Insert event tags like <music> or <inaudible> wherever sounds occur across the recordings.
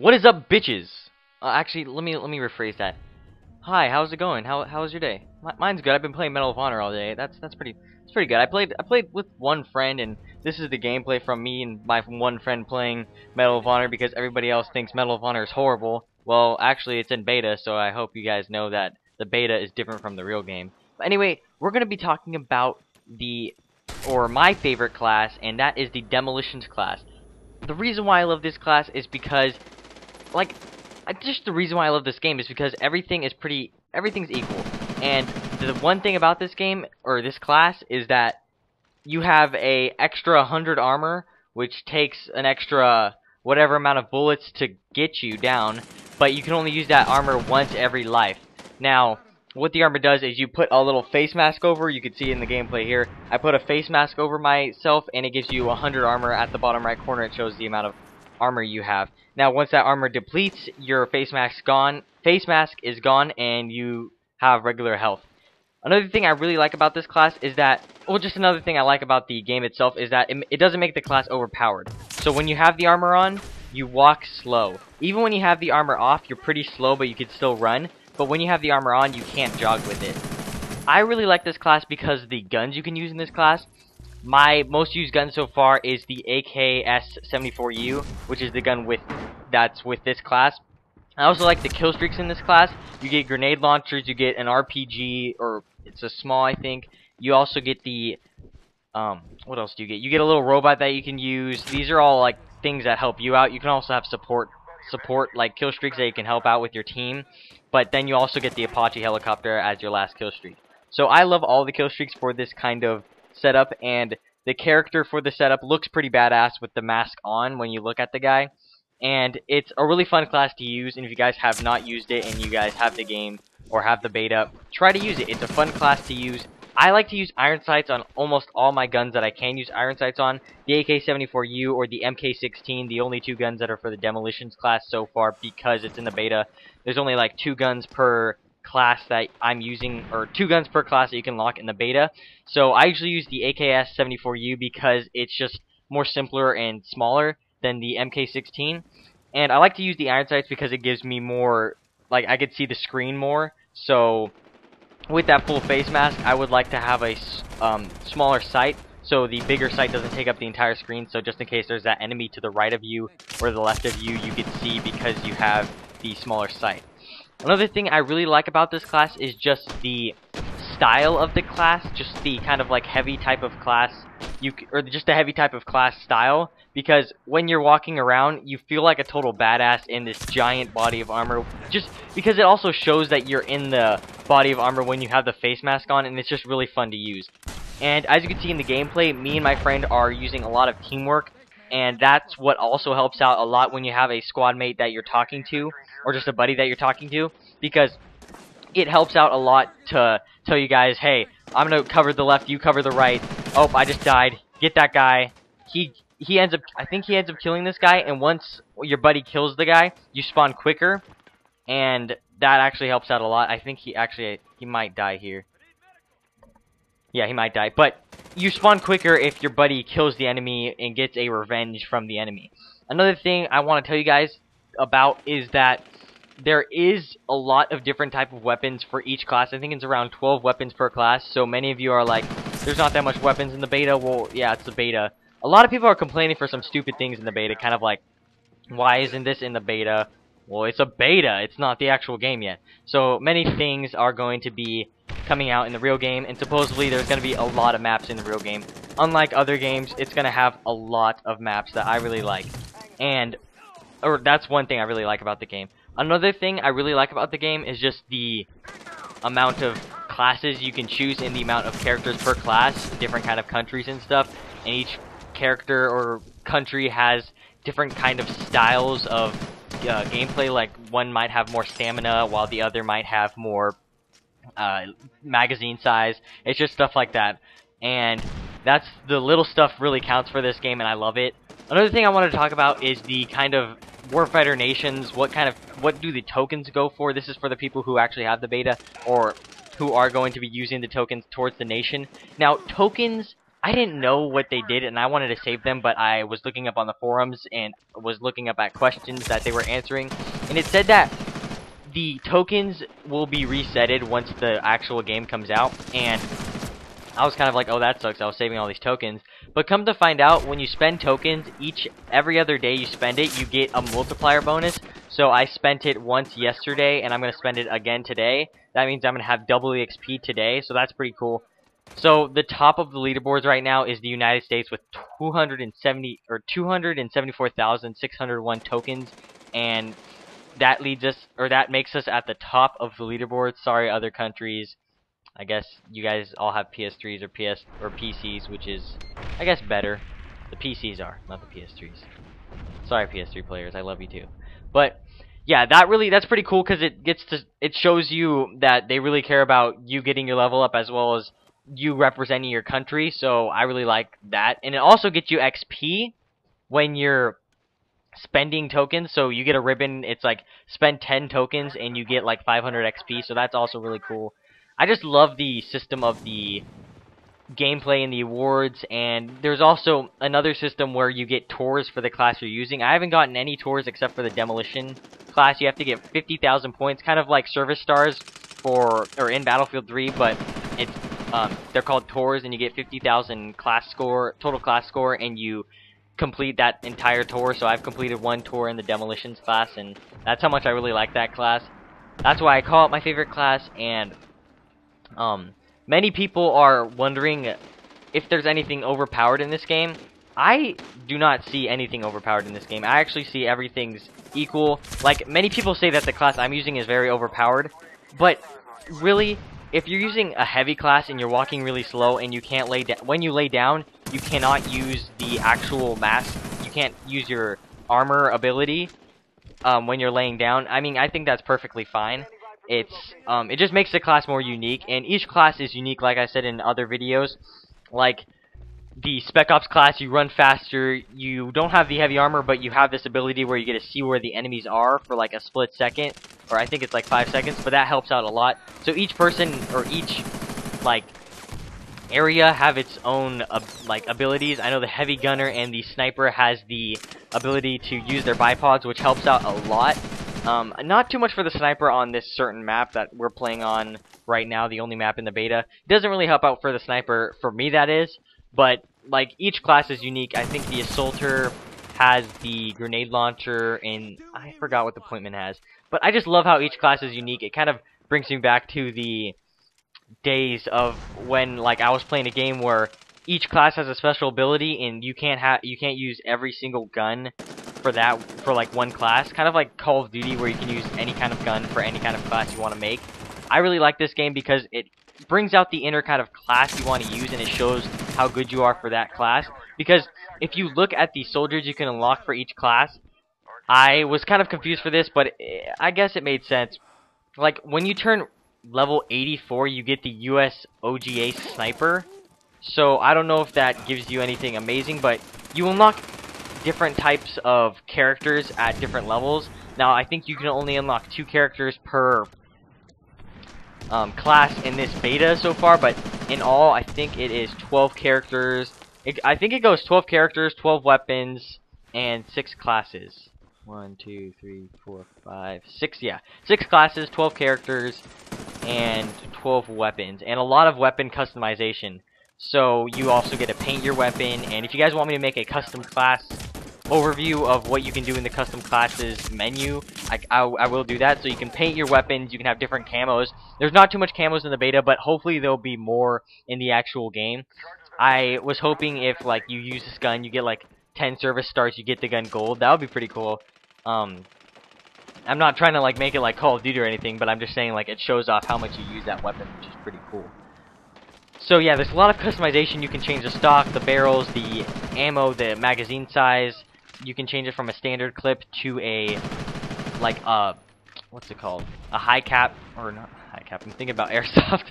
What is up, bitches? Uh, actually, let me let me rephrase that. Hi, how's it going? How how was your day? M mine's good. I've been playing Medal of Honor all day. That's that's pretty it's pretty good. I played I played with one friend, and this is the gameplay from me and my one friend playing Medal of Honor because everybody else thinks Medal of Honor is horrible. Well, actually, it's in beta, so I hope you guys know that the beta is different from the real game. But anyway, we're gonna be talking about the or my favorite class, and that is the Demolitions class. The reason why I love this class is because, like, just the reason why I love this game is because everything is pretty, everything's equal. And the one thing about this game, or this class, is that you have a extra 100 armor, which takes an extra whatever amount of bullets to get you down, but you can only use that armor once every life. Now, what the armor does is you put a little face mask over, you can see in the gameplay here, I put a face mask over myself and it gives you 100 armor at the bottom right corner, it shows the amount of armor you have. Now once that armor depletes, your face mask's gone, face mask is gone and you have regular health. Another thing I really like about this class is that, well just another thing I like about the game itself is that it, it doesn't make the class overpowered. So when you have the armor on, you walk slow. Even when you have the armor off, you're pretty slow but you can still run but when you have the armor on, you can't jog with it. I really like this class because the guns you can use in this class. My most used gun so far is the AKS-74U, which is the gun with that's with this class. I also like the kill streaks in this class. You get grenade launchers, you get an RPG, or it's a SMAW, I think. You also get the, um, what else do you get? You get a little robot that you can use. These are all, like, things that help you out. You can also have support, support, like, kill streaks that you can help out with your team but then you also get the Apache helicopter as your last kill streak. So I love all the kill streaks for this kind of setup, and the character for the setup looks pretty badass with the mask on when you look at the guy. And it's a really fun class to use, and if you guys have not used it and you guys have the game or have the beta, try to use it. It's a fun class to use. I like to use iron sights on almost all my guns that I can use iron sights on. The AK-74U or the MK16, the only two guns that are for the demolitions class so far because it's in the beta. There's only like two guns per class that I'm using, or two guns per class that you can lock in the beta. So I usually use the AKS-74U because it's just more simpler and smaller than the MK16. And I like to use the iron sights because it gives me more, like I could see the screen more. So with that full face mask, I would like to have a um, smaller sight so the bigger sight doesn't take up the entire screen so just in case there's that enemy to the right of you or the left of you you can see because you have the smaller sight. Another thing I really like about this class is just the style of the class, just the kind of like heavy type of class you or just the heavy type of class style because when you're walking around you feel like a total badass in this giant body of armor just because it also shows that you're in the body of armor when you have the face mask on and it's just really fun to use. And as you can see in the gameplay me and my friend are using a lot of teamwork and that's what also helps out a lot when you have a squad mate that you're talking to or just a buddy that you're talking to because it helps out a lot to tell you guys hey I'm gonna cover the left you cover the right. Oh I just died. Get that guy. He he ends up I think he ends up killing this guy and once your buddy kills the guy you spawn quicker. And that actually helps out a lot. I think he actually he might die here yeah he might die but you spawn quicker if your buddy kills the enemy and gets a revenge from the enemy another thing I want to tell you guys about is that there is a lot of different type of weapons for each class. I think it's around 12 weapons per class. So many of you are like, there's not that much weapons in the beta. Well, yeah, it's the beta. A lot of people are complaining for some stupid things in the beta, kind of like, why isn't this in the beta? Well, it's a beta. It's not the actual game yet. So many things are going to be coming out in the real game, and supposedly there's going to be a lot of maps in the real game. Unlike other games, it's going to have a lot of maps that I really like. And, or that's one thing I really like about the game. Another thing I really like about the game is just the amount of classes you can choose and the amount of characters per class, different kind of countries and stuff, and each character or country has different kind of styles of uh, gameplay, like one might have more stamina while the other might have more uh, magazine size. It's just stuff like that. And that's the little stuff really counts for this game and I love it. Another thing I wanted to talk about is the kind of Warfighter Nations, what kind of, what do the tokens go for? This is for the people who actually have the beta, or who are going to be using the tokens towards the nation. Now, tokens I didn't know what they did, and I wanted to save them, but I was looking up on the forums and was looking up at questions that they were answering, and it said that the tokens will be resetted once the actual game comes out, and I was kind of like, oh, that sucks. I was saving all these tokens. But come to find out, when you spend tokens, each every other day you spend it, you get a multiplier bonus. So I spent it once yesterday, and I'm going to spend it again today. That means I'm going to have double XP today, so that's pretty cool. So the top of the leaderboards right now is the United States with 270 or 274,601 tokens, and that leads us or that makes us at the top of the leaderboard. Sorry, other countries. I guess you guys all have PS3s or PS or PCs, which is I guess better. The PCs are, not the PS3s. Sorry, PS3 players, I love you too. But yeah, that really that's pretty cool because it gets to it shows you that they really care about you getting your level up as well as you representing your country. So I really like that, and it also gets you XP when you're spending tokens. So you get a ribbon. It's like spend 10 tokens and you get like 500 XP. So that's also really cool. I just love the system of the gameplay and the awards and there's also another system where you get tours for the class you're using. I haven't gotten any tours except for the demolition class. You have to get 50,000 points, kind of like service stars for or in Battlefield 3, but it's um, they're called tours and you get 50,000 class score, total class score and you complete that entire tour. So I've completed one tour in the demolitions class and that's how much I really like that class. That's why I call it my favorite class and um Many people are wondering if there's anything overpowered in this game. I do not see anything overpowered in this game. I actually see everything's equal. Like, many people say that the class I'm using is very overpowered, but really, if you're using a heavy class and you're walking really slow and you can't lay down, when you lay down, you cannot use the actual mask, you can't use your armor ability um, when you're laying down. I mean, I think that's perfectly fine. It's um, it just makes the class more unique, and each class is unique, like I said in other videos. Like the Spec Ops class, you run faster. You don't have the heavy armor, but you have this ability where you get to see where the enemies are for like a split second, or I think it's like five seconds. But that helps out a lot. So each person or each like area have its own uh, like abilities. I know the heavy gunner and the sniper has the ability to use their bipods, which helps out a lot. Um, not too much for the sniper on this certain map that we're playing on right now, the only map in the beta. It doesn't really help out for the sniper, for me that is, but like each class is unique. I think the assaulter has the grenade launcher, and I forgot what the pointman has. But I just love how each class is unique. It kind of brings me back to the days of when like I was playing a game where each class has a special ability and you can't have you can't use every single gun for that for like one class, kind of like Call of Duty where you can use any kind of gun for any kind of class you want to make. I really like this game because it brings out the inner kind of class you want to use and it shows how good you are for that class. Because if you look at the soldiers you can unlock for each class, I was kind of confused for this, but I guess it made sense. Like, when you turn level 84, you get the US OGA Sniper. So, I don't know if that gives you anything amazing, but you unlock different types of characters at different levels. Now, I think you can only unlock two characters per um, class in this beta so far, but in all, I think it is 12 characters. It, I think it goes 12 characters, 12 weapons, and 6 classes. 1, 2, 3, 4, 5, 6, yeah. 6 classes, 12 characters, and 12 weapons, and a lot of weapon customization. So you also get to paint your weapon, and if you guys want me to make a custom class overview of what you can do in the custom classes menu, I, I, I, will do that. So you can paint your weapons, you can have different camos. There's not too much camos in the beta, but hopefully there'll be more in the actual game. I was hoping if like you use this gun, you get like 10 service stars, you get the gun gold. That would be pretty cool. Um, I'm not trying to like make it like Call of Duty or anything, but I'm just saying like it shows off how much you use that weapon, which is pretty cool. So yeah, there's a lot of customization. You can change the stock, the barrels, the ammo, the magazine size. You can change it from a standard clip to a, like, a, what's it called? A high cap, or not high cap, I'm thinking about <laughs> airsoft.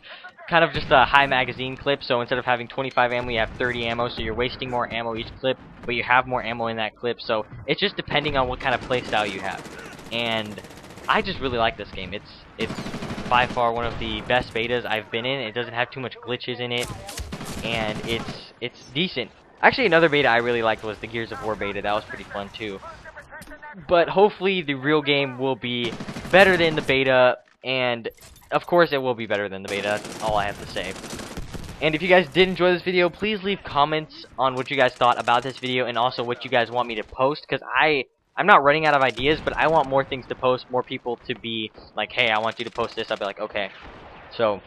kind of just a high magazine clip, so instead of having 25 ammo, you have 30 ammo, so you're wasting more ammo each clip, but you have more ammo in that clip, so it's just depending on what kind of playstyle you have. And I just really like this game. It's it's by far one of the best betas I've been in. It doesn't have too much glitches in it, and it's it's decent. Actually, another beta I really liked was the Gears of War beta. That was pretty fun too. But hopefully, the real game will be better than the beta, and of course, it will be better than the beta. That's all I have to say. And if you guys did enjoy this video, please leave comments on what you guys thought about this video, and also what you guys want me to post, because I I'm not running out of ideas, but I want more things to post, more people to be like, hey, I want you to post this. I'll be like, okay. So,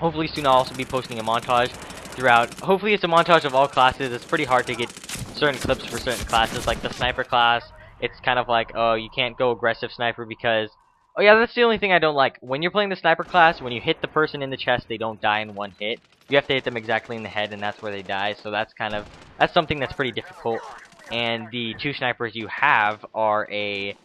hopefully soon I'll also be posting a montage throughout. Hopefully it's a montage of all classes. It's pretty hard to get certain clips for certain classes, like the sniper class. It's kind of like, oh, you can't go aggressive sniper because... Oh yeah, that's the only thing I don't like. When you're playing the sniper class, when you hit the person in the chest, they don't die in one hit. You have to hit them exactly in the head, and that's where they die. So that's kind of... That's something that's pretty difficult and the two snipers you have are a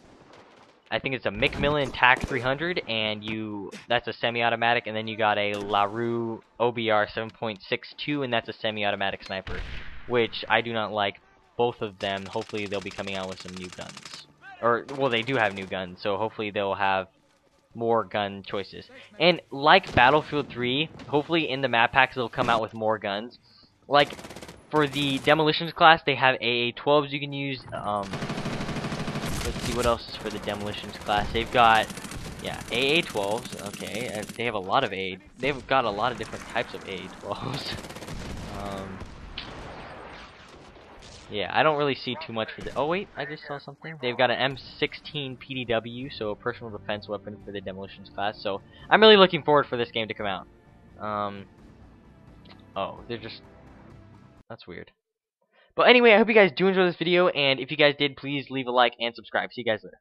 I think it's a McMillan TAC 300 and you that's a semi-automatic and then you got a LaRue OBR 7.62 and that's a semi-automatic sniper which I do not like both of them. Hopefully they'll be coming out with some new guns. Or well they do have new guns so hopefully they'll have more gun choices. And like Battlefield 3 hopefully in the map packs they'll come out with more guns. Like for the demolitions class, they have AA-12s you can use. Um, see what else is for the demolitions class. They've got, yeah, AA-12s. Okay, uh, they have a lot of A. They've got a lot of different types of AA-12s. <laughs> um, yeah, I don't really see too much for the. Oh wait, I just saw something. They've got an M16 PDW, so a personal defense weapon for the demolitions class. So I'm really looking forward for this game to come out. Um, oh, they're just that's weird. But anyway, I hope you guys do enjoy this video, and if you guys did, please leave a like and subscribe. See you guys later.